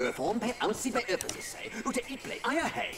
Øform pe amsi be uh, øpese, ute iple eierhei.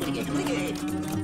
되게 되게.